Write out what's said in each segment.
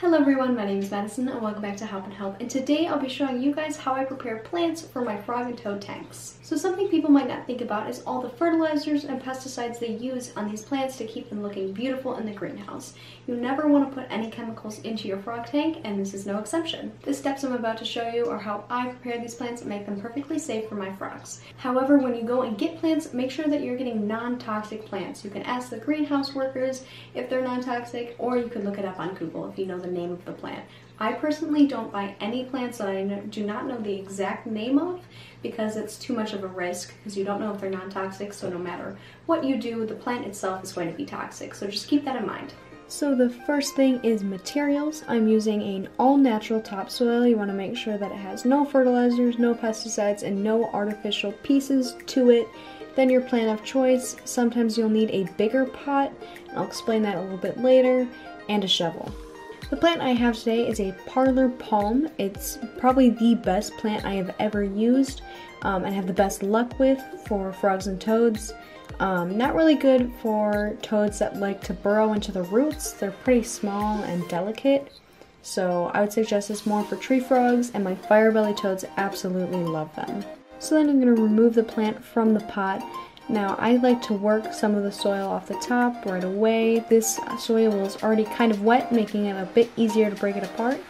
Hello everyone, my name is Madison and welcome back to Hopp'in Help and today I'll be showing you guys how I prepare plants for my frog and toad tanks. So something people might not think about is all the fertilizers and pesticides they use on these plants to keep them looking beautiful in the greenhouse. You never want to put any chemicals into your frog tank and this is no exception. The steps I'm about to show you are how I prepare these plants and make them perfectly safe for my frogs. However, when you go and get plants, make sure that you're getting non-toxic plants. You can ask the greenhouse workers if they're non-toxic or you can look it up on Google if you know the name of the plant. I personally don't buy any plants that I do not know the exact name of because it's too much of a risk because you don't know if they're non-toxic so no matter what you do the plant itself is going to be toxic so just keep that in mind. So the first thing is materials. I'm using an all-natural topsoil. You want to make sure that it has no fertilizers, no pesticides, and no artificial pieces to it. Then your plant of choice. Sometimes you'll need a bigger pot. I'll explain that a little bit later. And a shovel. The plant I have today is a parlor palm. It's probably the best plant I have ever used um, and have the best luck with for frogs and toads. Um, not really good for toads that like to burrow into the roots. They're pretty small and delicate. So I would suggest this more for tree frogs and my fire belly toads absolutely love them. So then I'm going to remove the plant from the pot now I like to work some of the soil off the top right away. This soil is already kind of wet, making it a bit easier to break it apart.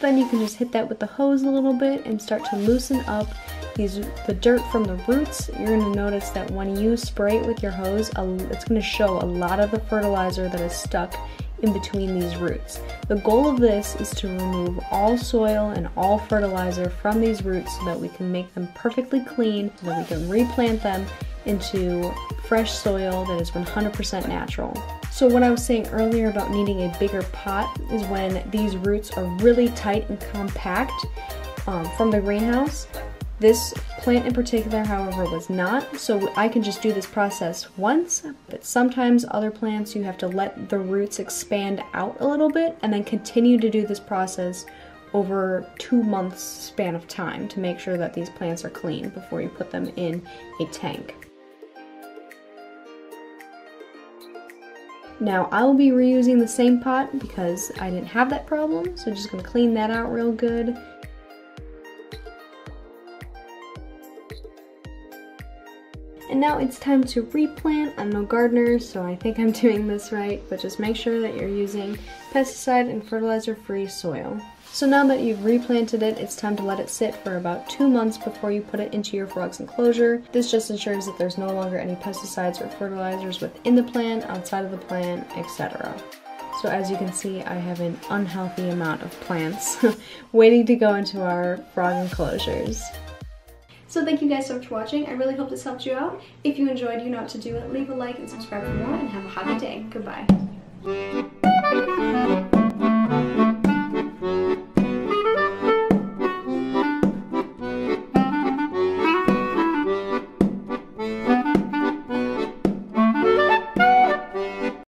Then you can just hit that with the hose a little bit and start to loosen up these the dirt from the roots. You're going to notice that when you spray it with your hose, it's going to show a lot of the fertilizer that is stuck in between these roots. The goal of this is to remove all soil and all fertilizer from these roots so that we can make them perfectly clean, so that we can replant them into fresh soil that is 100% natural. So what I was saying earlier about needing a bigger pot is when these roots are really tight and compact um, from the greenhouse. This plant in particular, however, was not, so I can just do this process once, but sometimes other plants you have to let the roots expand out a little bit and then continue to do this process over two months span of time to make sure that these plants are clean before you put them in a tank. Now I will be reusing the same pot because I didn't have that problem, so just gonna clean that out real good. And now it's time to replant. I'm no gardener, so I think I'm doing this right, but just make sure that you're using pesticide and fertilizer free soil. So now that you've replanted it, it's time to let it sit for about two months before you put it into your frog's enclosure. This just ensures that there's no longer any pesticides or fertilizers within the plant, outside of the plant, etc. So as you can see, I have an unhealthy amount of plants waiting to go into our frog enclosures. So thank you guys so much for watching. I really hope this helped you out. If you enjoyed, you know what to do. Leave a like and subscribe for more and have a happy day. Goodbye.